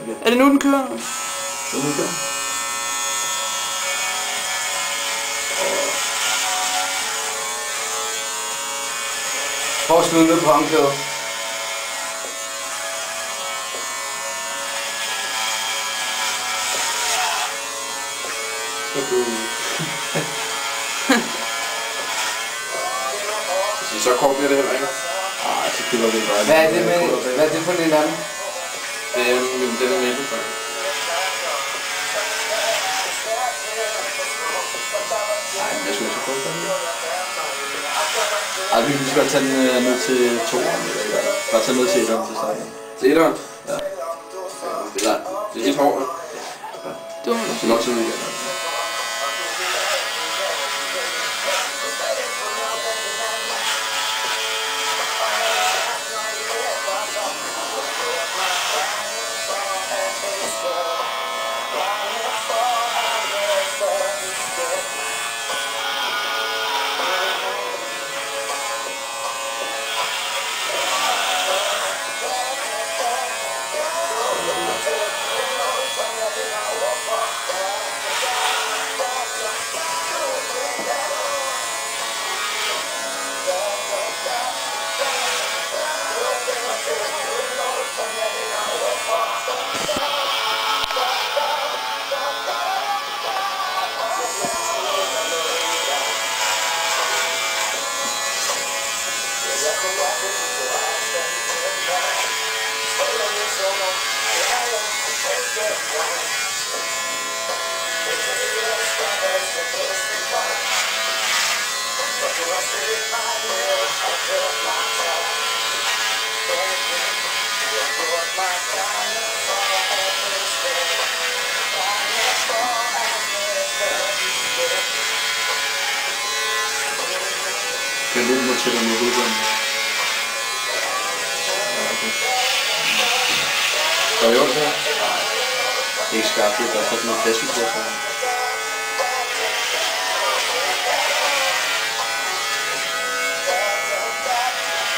Okay. Er det nu, den kører? Så nu kører. Prøv at skyde ned på håndklædet. Så kort bliver det heller ikke. Ej, så kigger vi bare. Hvad er det, med, hvad er det for en anden? Det er en, den er maple før. Nej, jeg skulle ikke så kort. Ej, vi kan lige godt tage den øh, ned til to. Bare tage ned til etteren til starten. Til etteren. Ja. Det er, det er dit hår. Det var Så nok sådan igen. Ondt her? Det er ikke skarpt, det er bare sådan noget plastik på. Så.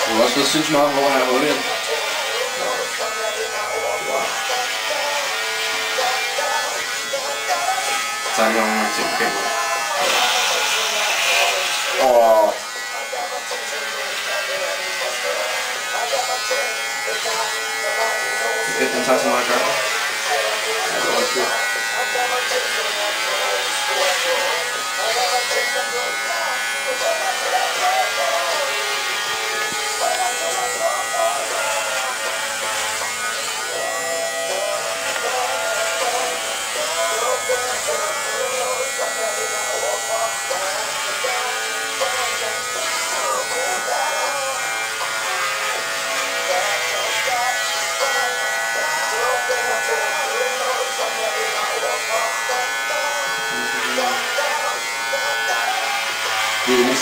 Du har også fået sindssygt meget hår her hurtigt. Tager lige nogle ting på kameraet. Åh. Okay, den tager så meget godt. Ja, det var også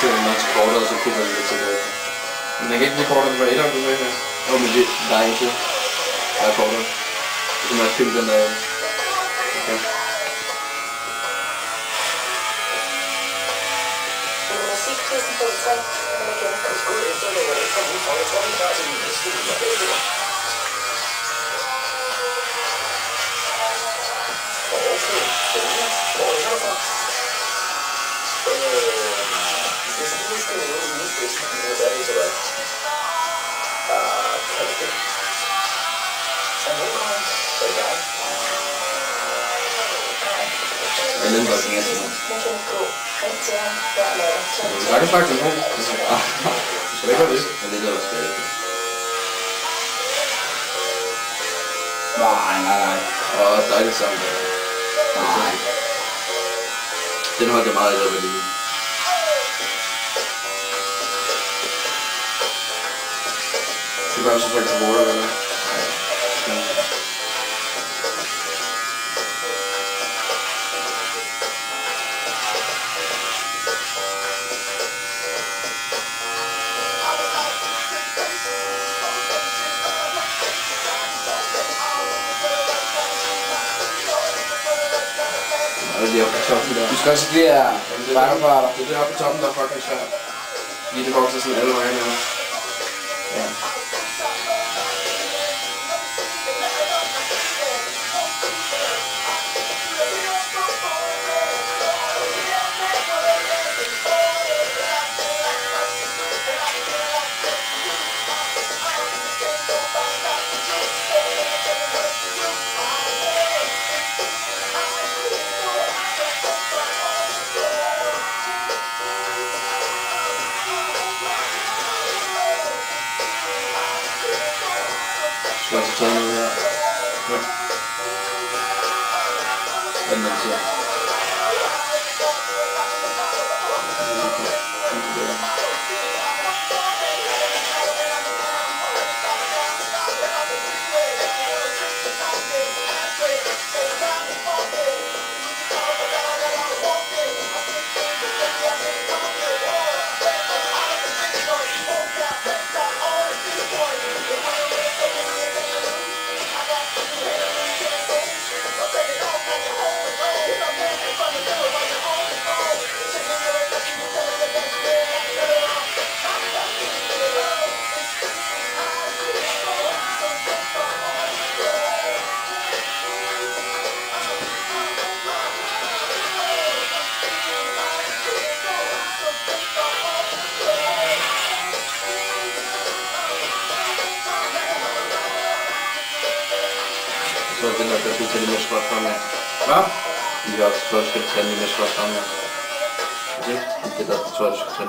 Det er nok kortere, og så kunne man lidt tilbage. Men den kan ikke blive kortere end 1'eren, du ved her. Jo, men det, der er en til. Der er kortere. Så kan man fylde den af. Okay. Musikquizzen på 3, men igen. God eftermiddag, ikke for udfra. Jeg tror, vi er klar til den. Okay, Så nu kommer det er sådan næsten. Man kan hver lørdag kl. Du skal ikke gøre det. Men det er også skadet. Nej, nej, nej. Og dejligt sammen. Nej. Den holdt jeg meget i løbet af så trykke til lige toppen der. Du skal også de der bakkerparter. Det er det oppe på toppen, der er fucking svært. Lige det vokser sådan alle vejen her. Ja. Langsung ke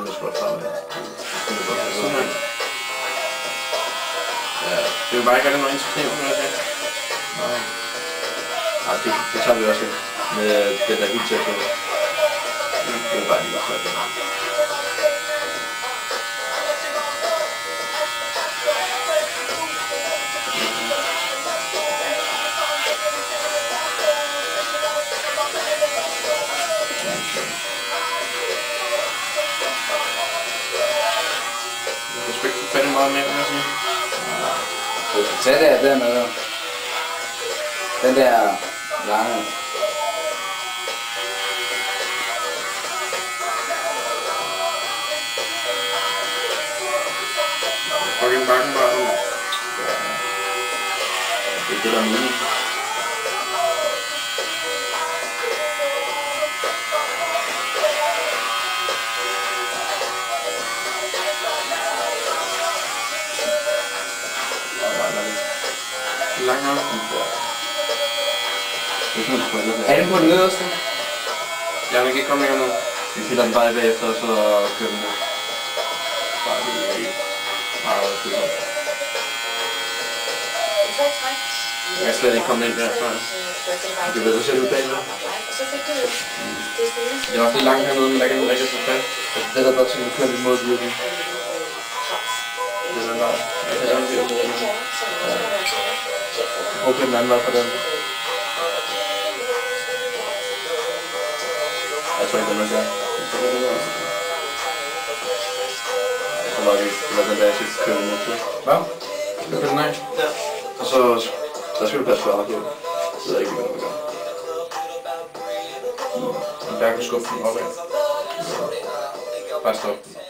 mere skråt frem, ja. Det er godt, det er Sådan her. godt. Ja, Det er jo bare ikke rigtig nogen til kniven, vil jeg sige. nej. Ej, det, det tager vi også med den der hit Det her dernede. Den der lange. Fucking bakken bare ud. Det er det, der er meningen. Lang. Det er sådan der. Er den på den nederste? Ja, den kan ikke komme længere ned. Vi fylder den bare bagefter, og så kører vi ned. Bare lige meget skyde Jeg kan slet ikke komme ind derfra. Det ved du selv ud bagved. Så du det. Det er også lidt langt hernede, men der kan den rigtig få fat. Det er der bare til at køre lidt mod virkelig. Det er den. Ja, det er den den anden vej fra den. Jeg tror ikke, den er der. Så var det, det var den der, jeg sidst kørte ned til. Hvad? Skal du den af? Og så, der skal du passe på Arke. Jeg ved ikke, hvad du gør. Der kan du skubbe den opad. Bare stop.